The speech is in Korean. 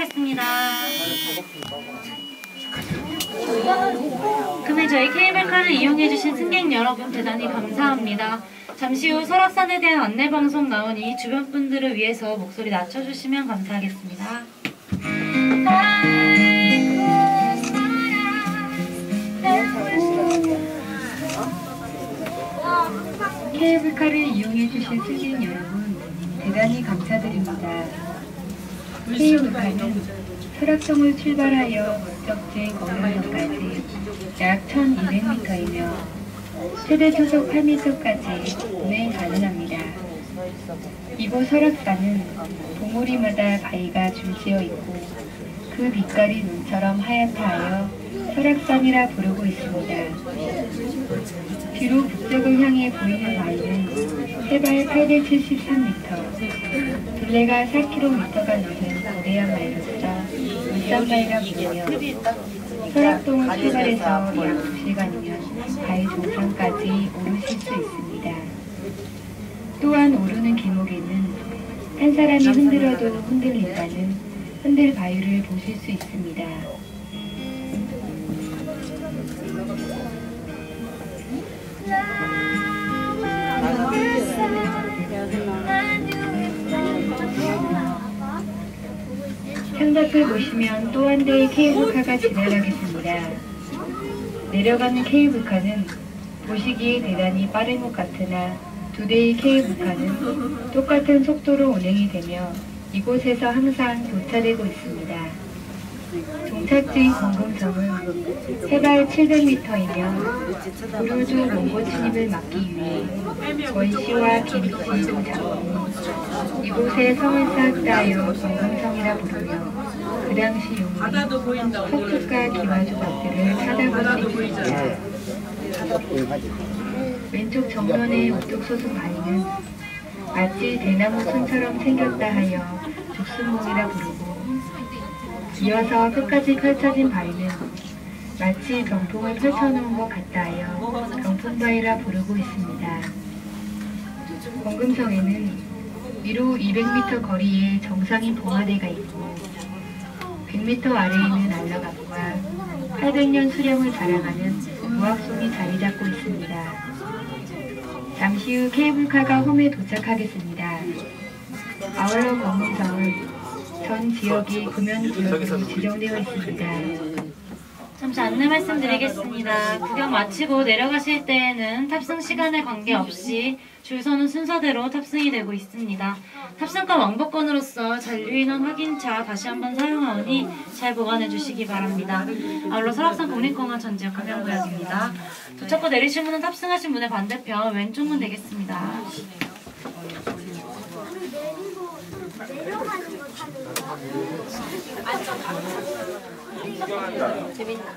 탑승하겠습니다. 그러면 저희 케이블카를 이용해주신 승객 여러분 대단히 감사합니다. 잠시 후 설악산에 대한 안내 방송 나오니 주변 분들을 위해서 목소리 낮춰주시면 감사하겠습니다. 케이블카를 이용해주신 승객 여러분, 대단히 감사드립니다. 케이블카는 설악성을 출발하여 목적지 검은역까지 약 1200m이며 최대 초속 8m까지 운행 가능합니다. 이곳 설악산은 봉우리마다 바위가 줄지어 있고 그 빛깔이 눈처럼 하얗다 하여 설악산이라 부르고 있습니다. 뒤로 북쪽을 향해 보이는 바위는 해발 873m, 둘레가 4km가 넘는 거대한 바위로서 울산바위라 부르며 설악동을 출발해서 약 2시간이면 바위 정상까지 오르실 수 있습니다. 또한 오르는 길목에는 한 사람이 흔들어도 흔들린다는 흔들 바위를 보실 수 있습니다. 창밖을 보시면 또 한 대의 케이블카가 지나가겠습니다. 내려가는 케이블카는 보시기에 대단히 빠른 것 같으나 두 대의 케이블카는 똑같은 속도로 운행이 되며 이곳에서 항상 교차되고 있습니다. 종착지인 공금성은 해발 700m이며 구류주 몽고 침입을 막기 위해 원시와 두 장군이 이곳에 성을 쌓았다 하여 공금성이라 부르며 그 당시 용이 석축과 기와주 밭들을 찾아볼 수 있습니다. 왼쪽 정면의 우뚝 솟은 바위는 마치 대나무 손처럼 생겼다 하여 죽순목이라 부르고 이어서 끝까지 펼쳐진 바위는 마치 병풍을 펼쳐놓은 것 같다 하여 병풍바위라 부르고 있습니다. 공금성에는 위로 200m 거리에 정상인 봉화대가 있고 100m 아래에는 안락암과 800년 수령을 자랑하는 무악송이 자리 잡고 있습니다. 잠시 후 케이블카가 홈에 도착하겠습니다. 아울러 검은성은 전 지역이 구면구역으로 지정되어 있습니다. 잠시 안내 말씀드리겠습니다. 구경 마치고 내려가실 때에는 탑승 시간에 관계없이 줄 서는 순서대로 탑승이 되고 있습니다. 탑승권 왕복권으로서 잔류인원 확인차 다시 한번 사용하오니 잘 보관해 주시기 바랍니다. 아울러 설악산 국립공원 전 지역 감양구역입니다. 도착 후 내리실 문은 탑승하신 문의 반대편 왼쪽 문 되겠습니다. 재밌 나?